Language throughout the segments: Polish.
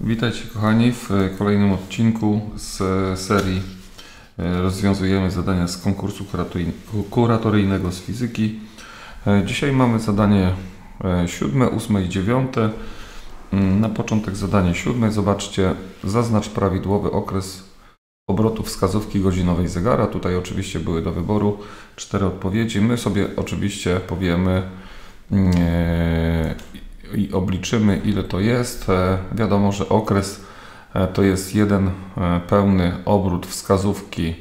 Witajcie kochani w kolejnym odcinku z serii e, Rozwiązujemy zadania z konkursu kuratoryjnego z fizyki. E, Dzisiaj mamy zadanie e, siódme, ósme i dziewiąte. Mm, Na początek zadanie siódme. Zobaczcie, zaznacz prawidłowy okres obrotu wskazówki godzinowej zegara. Tutaj oczywiście były do wyboru cztery odpowiedzi. My sobie oczywiście powiemy mm, e, obliczymy ile to jest. E, Wiadomo, że okres e, to jest jeden e, pełny obrót wskazówki.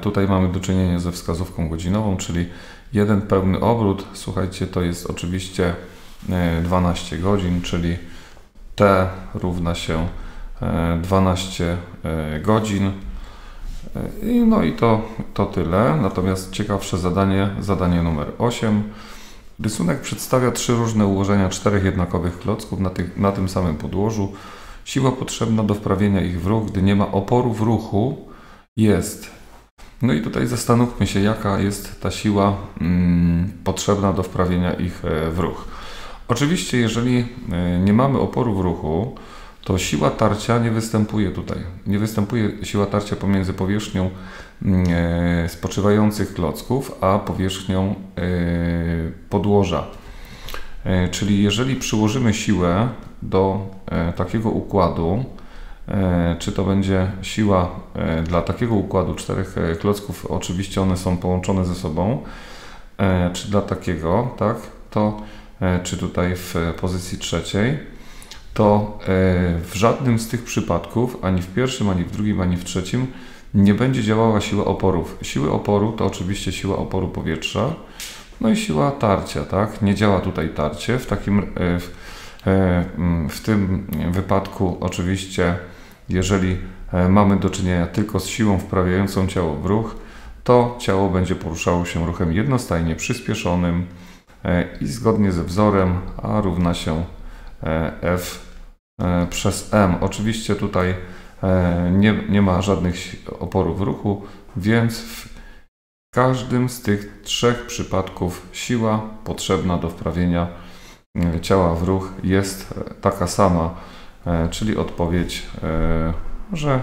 Tutaj mamy do czynienia ze wskazówką godzinową, czyli jeden pełny obrót. Słuchajcie, to jest oczywiście e, 12 godzin, czyli T równa się e, 12 e, godzin. No i to, to tyle. Natomiast ciekawsze zadanie, zadanie numer 8. Rysunek przedstawia trzy różne ułożenia czterech jednakowych klocków na, na tym samym podłożu. Siła potrzebna do wprawienia ich w ruch, gdy nie ma oporu w ruchu, jest. No i tutaj zastanówmy się, jaka jest ta siła mm, potrzebna do wprawienia ich e, w ruch. Oczywiście, jeżeli e, nie mamy oporu w ruchu, to siła tarcia nie występuje tutaj. Nie występuje siła tarcia pomiędzy powierzchnią mm, e, spoczywających klocków, a powierzchnią e, podłoża. E, Czyli jeżeli przyłożymy siłę do takiego układu, czy to będzie siła dla takiego układu czterech klocków, oczywiście one są połączone ze sobą, czy dla takiego, tak, to czy tutaj w pozycji trzeciej, to e, w żadnym z tych przypadków, ani w pierwszym, ani w drugim, ani w trzecim, nie będzie działała siła oporów. Siły oporu to oczywiście siła oporu powietrza, no i siła tarcia, tak? Nie działa tutaj tarcie. W takim, e, w, e, mm, w tym wypadku oczywiście, jeżeli mamy do czynienia tylko z siłą wprawiającą ciało w ruch, to ciało będzie poruszało się ruchem jednostajnie przyspieszonym i zgodnie ze wzorem A równa się F przez M. Oczywiście tutaj e, nie, nie ma żadnych oporów ruchu, więc w każdym z tych trzech przypadków siła potrzebna do wprawienia e, ciała w ruch jest e, taka sama, e, czyli odpowiedź, e, że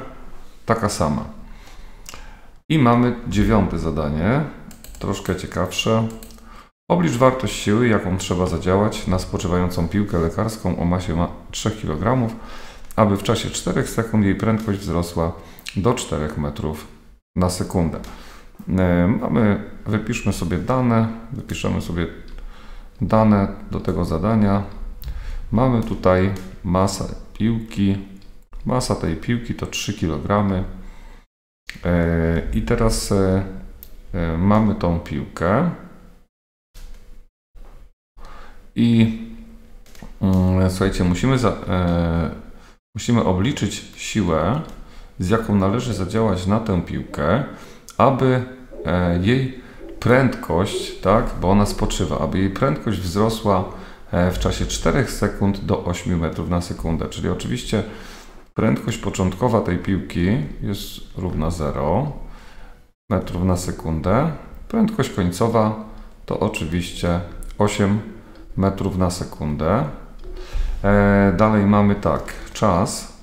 taka sama. I mamy dziewiąte zadanie, troszkę ciekawsze. Oblicz wartość siły, jaką trzeba zadziałać na spoczywającą piłkę lekarską o masie ma 3 kg, aby w czasie 4 sekund jej prędkość wzrosła do 4 metrów na sekundę. E, Mamy, wypiszmy sobie dane, wypiszemy sobie dane do tego zadania. Mamy tutaj masę piłki. Masa tej piłki to 3 kg. E, I teraz e, mamy tą piłkę. I mm, słuchajcie, musimy, za, e, musimy obliczyć siłę, z jaką należy zadziałać na tę piłkę, aby e, jej prędkość, tak, bo ona spoczywa, aby jej prędkość wzrosła e, w czasie 4 sekund do 8 metrów na sekundę. Czyli oczywiście prędkość początkowa tej piłki jest równa 0 metrów na sekundę. Prędkość końcowa to oczywiście 8 metrów na sekundę. E, dalej mamy tak, czas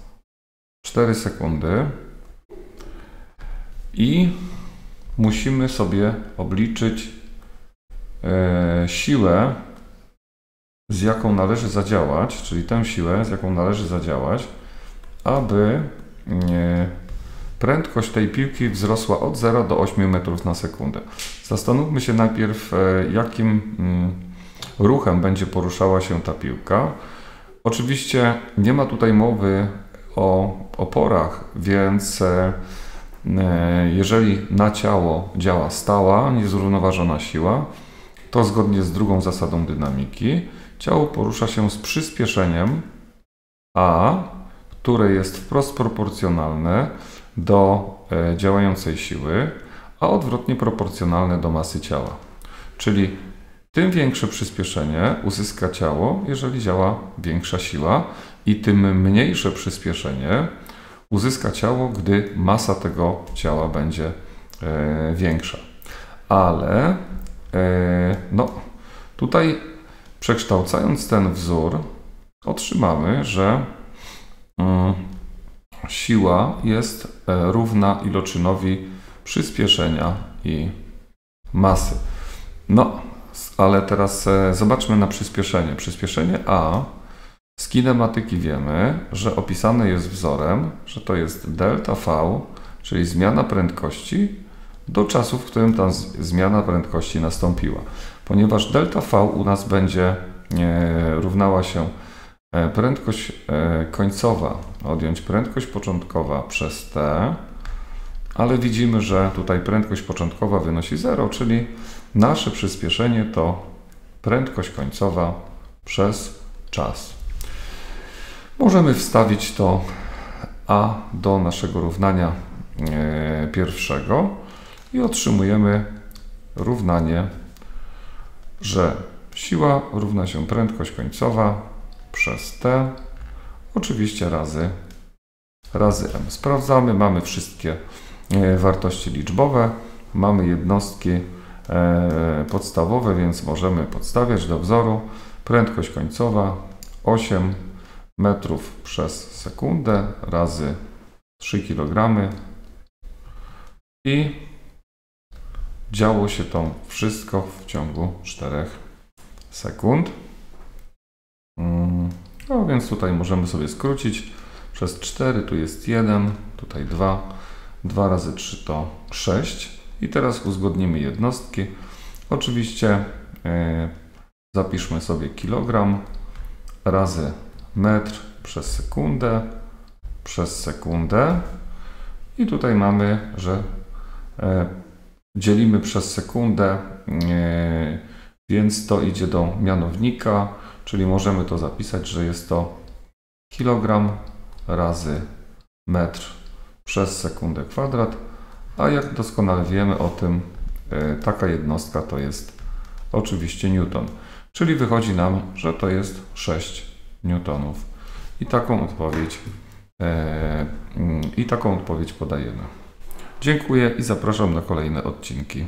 4 sekundy i musimy sobie obliczyć e, siłę, z jaką należy zadziałać, czyli tę siłę, z jaką należy zadziałać, aby e, prędkość tej piłki wzrosła od 0 do 8 metrów na sekundę. Zastanówmy się najpierw, e, jakim mm, ruchem będzie poruszała się ta piłka. Oczywiście nie ma tutaj mowy o oporach, więc e, jeżeli na ciało działa stała, niezrównoważona siła, to zgodnie z drugą zasadą dynamiki ciało porusza się z przyspieszeniem A, które jest wprost proporcjonalne do e, działającej siły, a odwrotnie proporcjonalne do masy ciała. Czyli tym większe przyspieszenie uzyska ciało, jeżeli działa większa siła, i tym mniejsze przyspieszenie uzyska ciało, gdy masa tego ciała będzie e, większa. Ale e, no, tutaj przekształcając ten wzór, otrzymamy, że mm, siła jest e, równa iloczynowi przyspieszenia i masy. No, ale teraz e, zobaczmy na przyspieszenie. Przyspieszenie A z kinematyki wiemy, że opisane jest wzorem, że to jest delta V, czyli zmiana prędkości do czasu, w którym ta zmiana prędkości nastąpiła. Ponieważ delta V u nas będzie e, równała się e, prędkość końcowa, odjąć prędkość początkowa przez t, ale widzimy, że tutaj prędkość początkowa wynosi 0, czyli nasze przyspieszenie to prędkość końcowa przez czas. Możemy wstawić to a do naszego równania pierwszego i otrzymujemy równanie, że siła równa się prędkość końcowa przez t, oczywiście razy, razy m. Sprawdzamy, mamy wszystkie e, wartości liczbowe, mamy jednostki e, podstawowe, więc możemy podstawiać do wzoru. Prędkość końcowa 8 metrów przez sekundę razy 3 kg i Działo się to wszystko w ciągu 4 sekund. Mm, no więc tutaj możemy sobie skrócić przez 4, tu jest 1, tutaj 2, 2 razy 3 to 6. I teraz uzgodnimy jednostki. Oczywiście yy, zapiszmy sobie kilogram razy metr przez sekundę przez sekundę. I tutaj mamy, że yy, dzielimy przez sekundę, e, więc to idzie do mianownika, czyli możemy to zapisać, że jest to kilogram razy metr przez sekundę kwadrat, a jak doskonale wiemy o tym, e, taka jednostka to jest oczywiście newton, czyli wychodzi nam, że to jest 6 newtonów. I taką odpowiedź, e, mm, i taką odpowiedź podajemy. Dziękuję i zapraszam na kolejne odcinki.